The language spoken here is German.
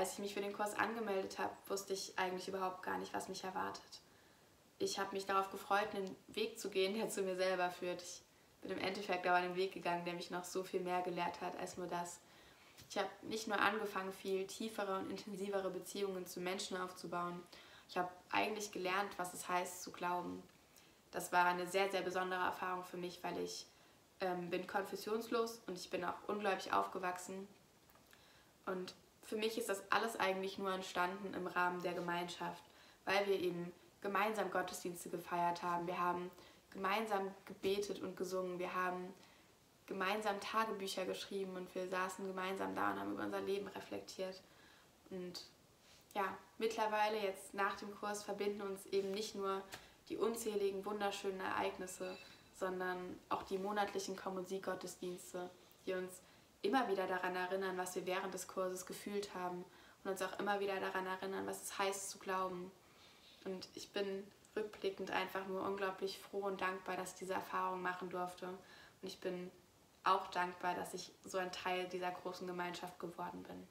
als ich mich für den Kurs angemeldet habe, wusste ich eigentlich überhaupt gar nicht, was mich erwartet. Ich habe mich darauf gefreut, einen Weg zu gehen, der zu mir selber führt. Ich bin im Endeffekt aber einen Weg gegangen, der mich noch so viel mehr gelehrt hat als nur das. Ich habe nicht nur angefangen, viel tiefere und intensivere Beziehungen zu Menschen aufzubauen. Ich habe eigentlich gelernt, was es heißt zu glauben. Das war eine sehr, sehr besondere Erfahrung für mich, weil ich ähm, bin konfessionslos und ich bin auch ungläubig aufgewachsen. Und für mich ist das alles eigentlich nur entstanden im Rahmen der Gemeinschaft, weil wir eben gemeinsam Gottesdienste gefeiert haben. Wir haben gemeinsam gebetet und gesungen. Wir haben gemeinsam Tagebücher geschrieben und wir saßen gemeinsam da und haben über unser Leben reflektiert. Und ja, mittlerweile jetzt nach dem Kurs verbinden uns eben nicht nur die unzähligen wunderschönen Ereignisse, sondern auch die monatlichen Kommusikgottesdienste, die uns immer wieder daran erinnern, was wir während des Kurses gefühlt haben und uns auch immer wieder daran erinnern, was es heißt zu glauben. Und ich bin rückblickend einfach nur unglaublich froh und dankbar, dass ich diese Erfahrung machen durfte. Und ich bin auch dankbar, dass ich so ein Teil dieser großen Gemeinschaft geworden bin.